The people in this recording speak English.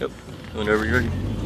Yep, whenever you're ready.